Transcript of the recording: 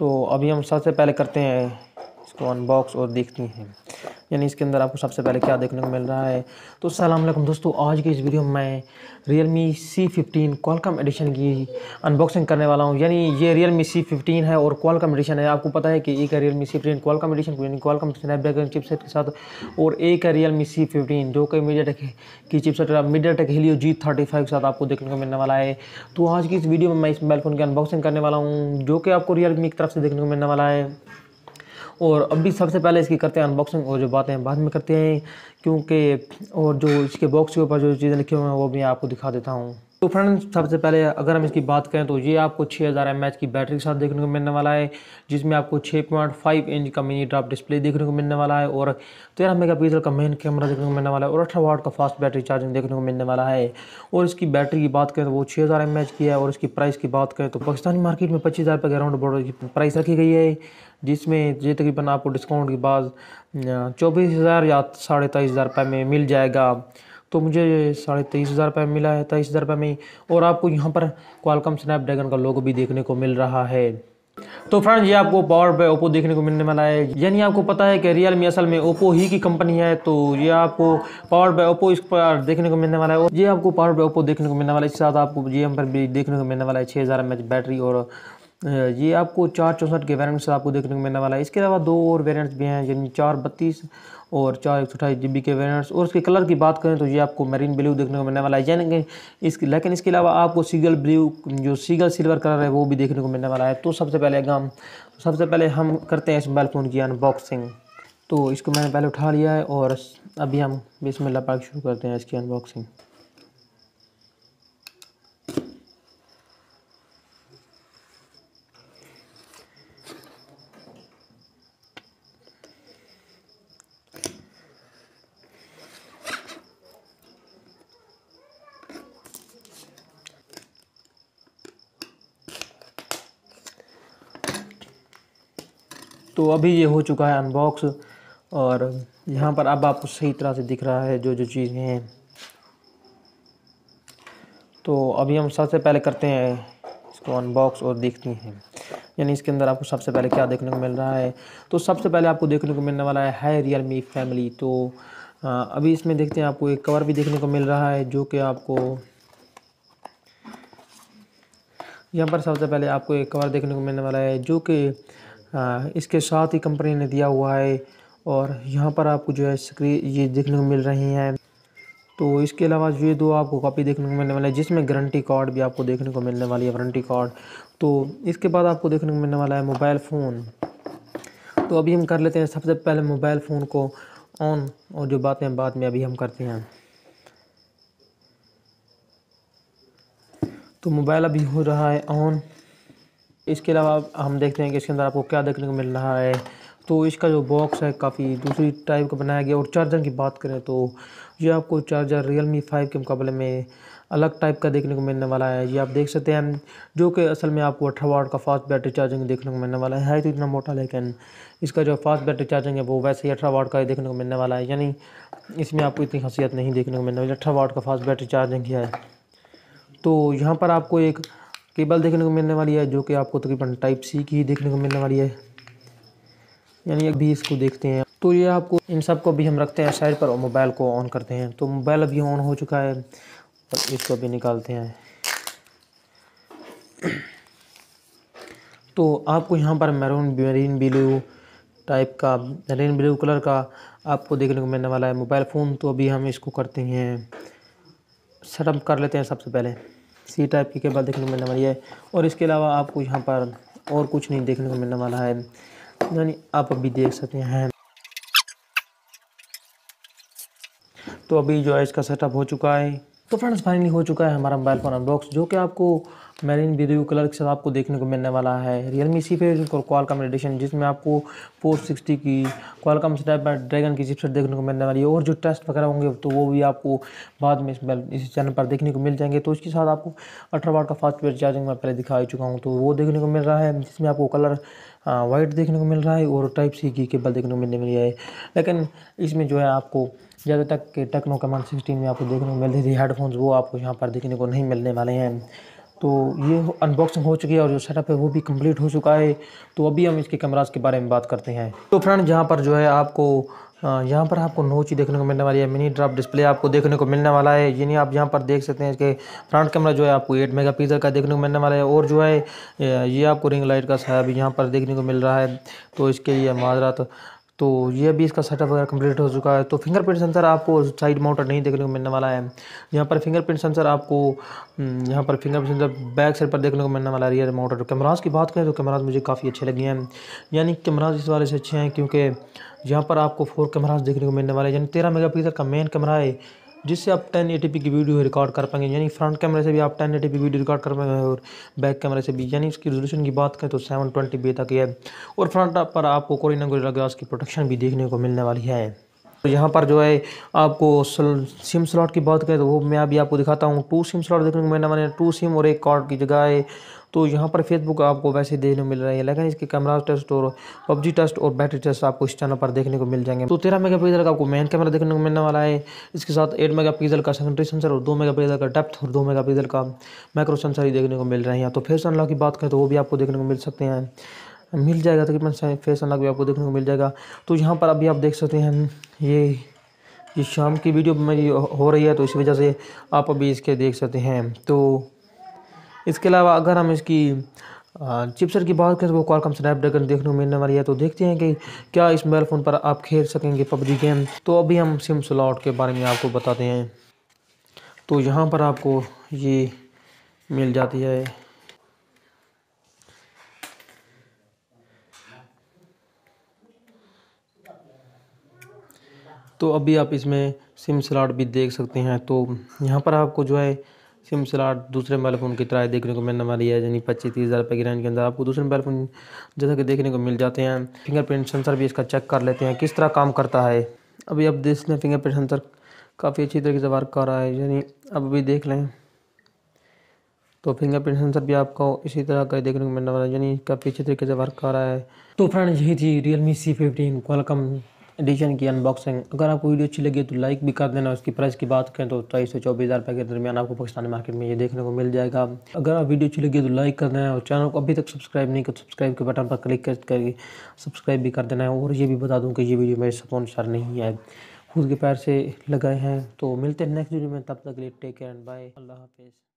तो अभी हम सबसे पहले करते हैं इसको अनबॉक्स और देखते हैं। यानी इसके अंदर आपको सबसे पहले क्या देखने को मिल रहा है? तो सलाम अलैकुम दोस्तों, आज की इस वीडियो में मैं Realme C fifteen Qualcomm edition की अनबॉक्सिंग करने वाला हूँ। यानी ये रियल मी सी फिफ्टीन है और कॉलकम एडिशन है। आपको पता है कि एक है Realme C fifteen Qualcomm edition यानी कॉलकम स्नैपड्रैगन चिपसेट के साथ, और एक है रियल मी सी फिफ्टीन जो कि मीडिया टेक की chipset MediaTek Helio G thirty five के साथ आपको देखने को मिलने वाला है। तो आज की इस वीडियो में मैं इस मोबाइल फ़ोन की अनबॉक्सिंग करने वाला हूँ, जो कि आपको रियल मी की तरफ़ से देखने को मिलने वाला है। और अभी सबसे पहले इसकी करते हैं अनबॉक्सिंग और जो बातें हैं बाद में करते हैं, क्योंकि और जो इसके बॉक्स के ऊपर जो चीज़ें लिखी हुई हैं, वो भी आपको दिखा देता हूँ। तो फ्रेंड्स सबसे पहले अगर हम इसकी बात करें तो ये आपको 6000 हज़ार की बैटरी के साथ देखने को मिलने वाला है, जिसमें आपको 6.5 इंच का मिनी ड्रॉप डिस्प्ले देखने को मिलने वाला है और 13 मेगापिक्सल का मेन कैमरा देखने को मिलने वाला है और अठारह वाट का फास्ट बैटरी चार्जिंग देखने को मिलने वाला है। और इसकी बैटरी की बात करें तो वो छः हज़ार की है और इसकी प्राइस की बात करें तो पाकिस्तानी मार्केट में पच्चीस हज़ार रुपये के अराउंड प्राइस रखी गई है, जिसमें ये तकरीबन आपको डिस्काउंट के बाद चौबीस हज़ार या साढ़े तेईस हज़ार रुपये में मिल जाएगा। तो मुझे साढ़े तेईस हज़ार रुपये मिला है, तेईस हज़ार रुपये में और आपको यहाँ पर क्वालकम स्नैपड्रैगन का लोगो भी देखने को मिल रहा है। तो फ्रेंड्स ये आपको पावर पे ओप्पो देखने को मिलने वाला है। यानी आपको पता है कि रियल मी असल में ओप्पो ही की कंपनी है तो ये आपको पावर पे ओप्पो इस पर देखने को मिलने वाला है। और ये आपको पावर पे ओप्पो देखने को मिलने वाला है। इसके साथ आपको जी पर भी देखने को मिलने वाला है छः हज़ार बैटरी और ये आपको चार चौंसठ के वेरियंट्स आपको देखने को मिलने वाला है। इसके अलावा दो और वेरियंट्स भी हैं, यानी चार बत्तीस और चार एक सौ अठाईस जी के वेरियंट्स और उसके कलर की बात करें तो ये आपको मरीन ब्लू देखने को मिलने वाला है। यानी कि इसकी लेकिन इसके अलावा आपको सीगल ब्लू जो सीगल सिल्वर कलर है, वो भी देखने को मिलने वाला है। तो सबसे पहले हम, सबसे पहले हम करते हैं इस मोबाइल फ़ोन की अनबॉक्सिंग तो इसको मैंने पहले उठा लिया है और अभी हम बिस्मिल्लाह पाक शुरू करते हैं इसकी अनबॉक्सिंग तो अभी ये हो चुका है अनबॉक्स और यहाँ पर अब आपको सही तरह से दिख रहा है जो जो चीज़ें हैं। तो अभी हम सबसे पहले करते हैं इसको अनबॉक्स और देखते हैं। यानी इसके अंदर आपको सबसे पहले क्या देखने को मिल रहा है? तो सबसे पहले आपको देखने को मिलने वाला है है रियल मी फैमिली तो अभी इसमें देखते हैं आपको एक कवर भी देखने को मिल रहा है जो कि आपको यहाँ पर सबसे पहले आपको एक कवर देखने को मिलने वाला है जो कि इसके साथ ही कंपनी ने दिया हुआ है और यहाँ पर आपको जो है स्क्रीन ये देखने को मिल रही हैं। तो इसके अलावा ये दो आपको कॉपी देखने को मिलने वाला है, जिसमें गारंटी कार्ड भी आपको देखने को मिलने वाली है वारंटी कार्ड तो इसके बाद आपको देखने को मिलने वाला है मोबाइल फ़ोन तो अभी हम कर लेते हैं, सबसे पहले मोबाइल फ़ोन को ऑन और जो बातें बाद में अभी हम करते हैं। तो मोबाइल अभी हो रहा है ऑन इसके अलावा हम देखते हैं कि इसके अंदर आपको क्या देखने को मिल रहा है। तो इसका जो बॉक्स है काफ़ी दूसरी टाइप का बनाया गया और चार्जर की बात करें तो ये आपको चार्जर रियल मी फाइव के मुकाबले में अलग टाइप का देखने को मिलने वाला है। ये आप देख सकते हैं जो कि असल में आपको अठारह वाट का फास्ट बैटरी चार्जिंग देखने को मिलने वाला है। है तो इतना मोटा लेकिन इसका जो फास्ट बैटरी चार्जिंग है वो वैसे ही अठारह वाट का ही देखने को मिलने वाला है। यानी इसमें आपको इतनी खासियत नहीं देखने को मिलने वाली। अठारह वाट का फास्ट बैटरी चार्जिंग है। तो यहाँ पर आपको एक केबल देखने को मिलने वाली है, जो कि आपको तकरीबन टाइप सी की देखने को मिलने वाली है। यानी अभी इसको देखते हैं। तो ये आपको, इन सबको भी हम रखते हैं साइड पर और मोबाइल को ऑन करते हैं। तो मोबाइल अभी ऑन हो चुका है और इसको अभी निकालते हैं। तो आपको यहाँ पर मैरून मेरीन ब्लू टाइप का मेरीन ब्लू कलर का आपको देखने को मिलने वाला है। मोबाइल फ़ोन तो अभी हम इसको करते हैं। सेटअप कर लेते हैं सबसे पहले। सी टाइप की केबल देखने को मिलने वाली है। और इसके अलावा आपको यहाँ पर और कुछ नहीं देखने को मिलने वाला है। यानी आप अभी देख सकते हैं। तो अभी जो है इसका सेटअप हो चुका है। तो फ्रेंड्स फाइनली हो चुका है हमारा मोबाइल फ़ोन अनबॉक्स जो कि आपको मेरीन वीडियो कलर के साथ आपको देखने को मिलने वाला है। रियल मी सी पे कॉलकम एडिशन जिसमें आपको फोर सिक्सटी की कॉलकम स्नैप ड्रैगन की चिपसेट देखने को मिलने वाली है। और जो टेस्ट वगैरह होंगे तो वो भी आपको बाद में इस चैनल पर देखने को मिल जाएँगे। तो इसके साथ आपको अठारह वाट का फास्ट वेयर चार्जिंग मैं पहले दिखा चुका हूँ। तो वो देखने को मिल रहा है, जिसमें आपको कलर वाइट देखने को मिल रहा है और टाइप सी की केबल देखने को मिलने मिली है। लेकिन इसमें जो है आपको ज़्यादा तक के टेक्नो कमान सिक्सटीन में आपको देखने को मिल रही थी हेडफोन्स वो आपको यहाँ पर देखने को नहीं मिलने वाले हैं। तो ये अनबॉक्सिंग हो चुकी है और जो सेटअप है वो भी कंप्लीट हो चुका है। तो अभी हम इसके कैमराज के बारे में बात करते हैं। तो फ्रेंड यहाँ पर जो है आपको यहाँ पर आपको नोच देखने को मिलने वाली है। मिनी ड्रॉप डिस्प्ले आपको देखने को मिलने वाला है। यानी आप यहाँ पर देख सकते हैं इसके फ्रंट कैमरा जो है आपको एट मेगा पिक्सल का देखने को मिलने वाला है। और जो है ये आपको रिंग लाइट का साया भी यहाँ पर देखने को मिल रहा है। तो इसके लिए माजरा तो ये अभी इसका सेटअप वगैरह कंप्लीट हो चुका है। तो फिंगरप्रिंट सेंसर आपको साइड माउंटर नहीं देखने को मिलने वाला है। यहाँ पर फिंगरप्रिंट सेंसर आपको हम्म, यहाँ पर फिंगरप्रिंट सेंसर बैक साइड पर देखने को मिलने वाला है रियर माउंटर कैमराज की बात करें तो कैमराज मुझे काफ़ी अच्छे लगे हैं। यानी कैमराज इस वाले से अच्छे हैं क्योंकि यहाँ पर आपको फोर कैमराज देखने को मिलने वाले हैं। यानी तेरह मेगा का मेन कैमरा है। जिससे आप टेन एटी की वीडियो रिकॉर्ड कर पाएँगे। यानी फ्रंट कैमरे से भी आप टेन एटी वीडियो रिकॉर्ड कर पाएँगे और बैक कैमरे से भी। यानी इसकी रेजोल्यूशन की बात करें तो सेवन ट्वेंटी बी तक है और फ्रंट पर आपको कोरिना गोरिल्ला ग्लास की प्रोटेक्शन भी देखने को मिलने वाली है। यहाँ पर जो है आपको सिम स्लॉट की बात करें तो वो मैं अभी आपको दिखाता हूँ। टू सिम स्लॉट देखने को मिलने वाले टू सिम और एक कार्ड की जगह है। तो यहाँ पर फेसबुक आपको वैसे देखने मिल रहा है। लेकिन इसके कैमरा टेस्ट और पबजी टेस्ट और बैटरी टेस्ट आपको इस चैनल पर देखने को मिल जाएँगे। तो तेरह मेगा का आपको मेन कैमरा देखने को मिलने वाला है। इसके साथ एट मेगा पिक्सल का सेकेंडरी सेंसर और दो मेगा पिक्सल का डेप्थ और दो मेगा पिक्सल का माइक्रो सेंसर ही देखने को मिल रहे हैं। तो फेस अनलॉक की बात करें तो वो भी आपको देखने को मिल सकते हैं। मिल जाएगा तकरीबन फेस अनलॉक भी आपको देखने को मिल जाएगा। तो यहाँ पर अभी आप देख सकते हैं, ये ये शाम की वीडियो मेरी हो रही है तो इस वजह से आप अभी इसके देख सकते हैं। तो इसके अलावा अगर हम इसकी चिपसेट की बात करें तो कॉलकम स्नैपड्रैगन देखने को मिलने वाली है। तो देखते हैं कि क्या इस मोबाइल फ़ोन पर आप खेल सकेंगे पबजी गेम तो अभी हम सिम स्लॉट के बारे में आपको बताते हैं। तो यहाँ पर आपको ये मिल जाती है। तो अभी आप इसमें सिम स्लॉट भी देख सकते हैं। तो यहाँ पर आपको जो है सिम स्लॉट दूसरे मोबाइल फ़ोन की तरह देखने को मिलने वाली है। यानी पच्चीस, तीस हज़ार रुपये की रेंज के अंदर आपको दूसरे मोबाइल फ़ोन जैसा कि देखने को मिल जाते हैं। फिंगरप्रिंट सेंसर भी इसका चेक कर लेते हैं किस तरह काम करता है। अभी अब देख लें फिंगरप्रिंट सेंसर काफ़ी अच्छी तरीके से वर्क कर रहा है। यानी अब अभी देख लें तो फिंगरप्रिंट सेंसर भी आपको इसी तरह का देखने को मिलने वाला है। यानी काफ़ी अच्छी तरीके से वर्क कर रहा है। तो फ्रेंड यही थी real me C fifteen edition की अनबॉक्सिंग अगर आपको वीडियो अच्छी लगी तो लाइक भी कर देना। उसकी प्राइस की बात करें तो तेईस से चौबीस हज़ार रुपये के दरमियान आपको पाकिस्तानी मार्केट में ये देखने को मिल जाएगा। अगर आप वीडियो अच्छी लगी तो लाइक कर देना और चैनल को अभी तक सब्सक्राइब नहीं कर सब्सक्राइब के बटन पर क्लिक करके सब्सक्राइब भी कर देना है। और ये भी बता दूँ कि ये वीडियो मेरे स्पॉन्सर नहीं है। खुद के पैर से लगाए हैं। तो मिलते हैं नेक्स्ट वीडियो में। तब तक लिए टेक केयर एंड बाय अल्लाह हाफिज़।